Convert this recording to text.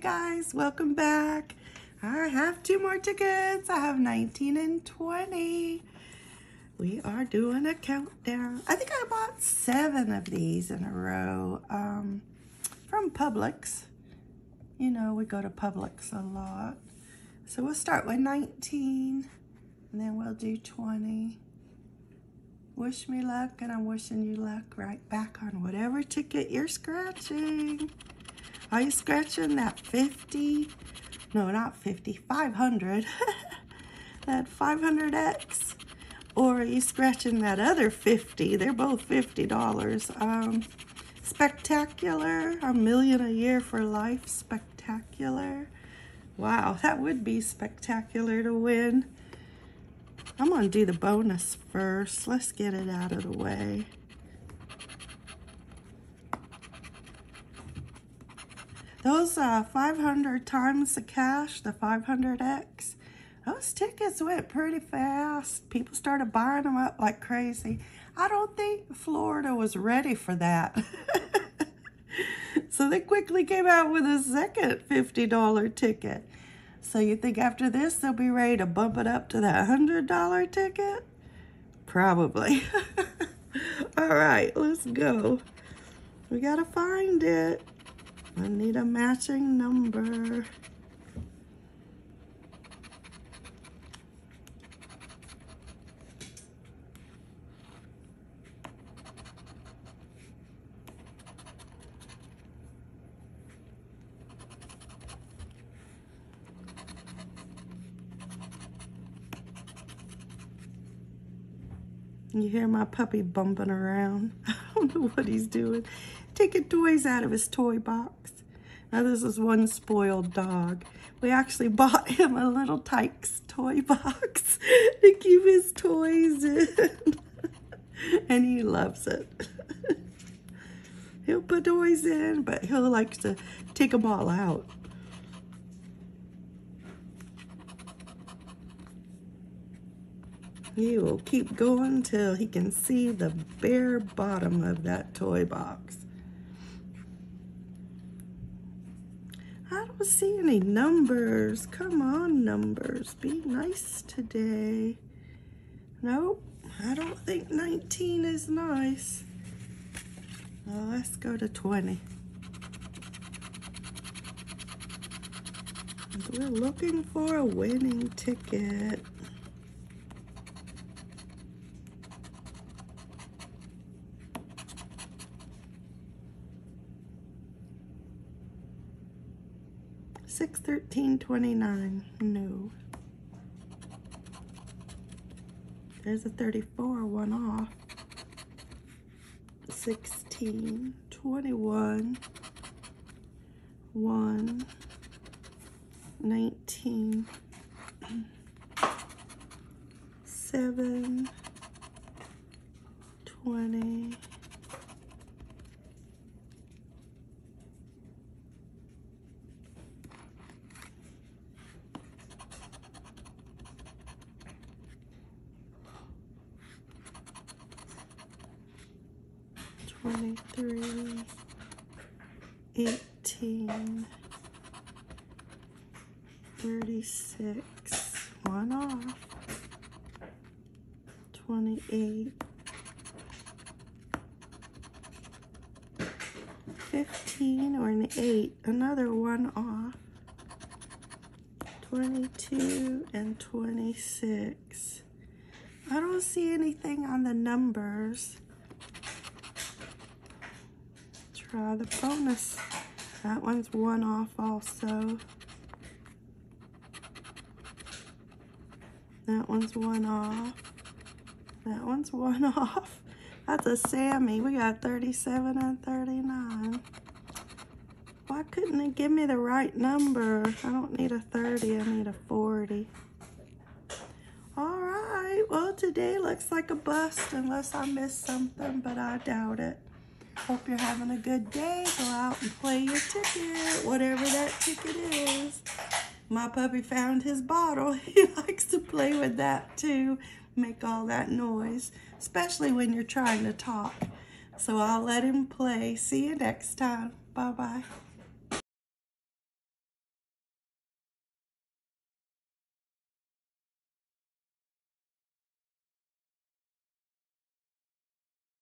guys, welcome back. I have two more tickets. I have 19 and 20. We are doing a countdown. I think I bought seven of these in a row um, from Publix. You know, we go to Publix a lot. So we'll start with 19 and then we'll do 20. Wish me luck and I'm wishing you luck right back on whatever ticket you're scratching. Are you scratching that 50? No, not 50, 500. that 500X? Or are you scratching that other 50? They're both $50. Um, spectacular, a million a year for life, spectacular. Wow, that would be spectacular to win. I'm going to do the bonus first. Let's get it out of the way. Those uh, 500 times the cash, the 500X, those tickets went pretty fast. People started buying them up like crazy. I don't think Florida was ready for that. so they quickly came out with a second $50 ticket. So you think after this they'll be ready to bump it up to that $100 ticket? Probably. All right, let's go. We gotta find it. I need a matching number. You hear my puppy bumping around. I don't know what he's doing. Taking toys out of his toy box. Now this is one spoiled dog. We actually bought him a Little Tikes toy box to keep his toys in. and he loves it. he'll put toys in, but he'll like to take them all out. He will keep going till he can see the bare bottom of that toy box. I don't see any numbers. Come on, numbers. Be nice today. Nope, I don't think 19 is nice. Well, let's go to 20. We're looking for a winning ticket. Six thirteen twenty nine. No. There's a 34, one off. 16, 21, 1, 19, 7, 20, 23, 18, 36, one off, 28, 15 or an 8, another one off, 22 and 26. I don't see anything on the numbers. Try the bonus. That one's one off also. That one's one off. That one's one off. That's a Sammy. We got 37 and 39. Why couldn't it give me the right number? I don't need a 30, I need a 40. All right, well, today looks like a bust unless I missed something, but I doubt it. Hope you're having a good day. Go out and play your ticket, whatever that ticket is. My puppy found his bottle. He likes to play with that too, make all that noise, especially when you're trying to talk. So I'll let him play. See you next time. Bye-bye.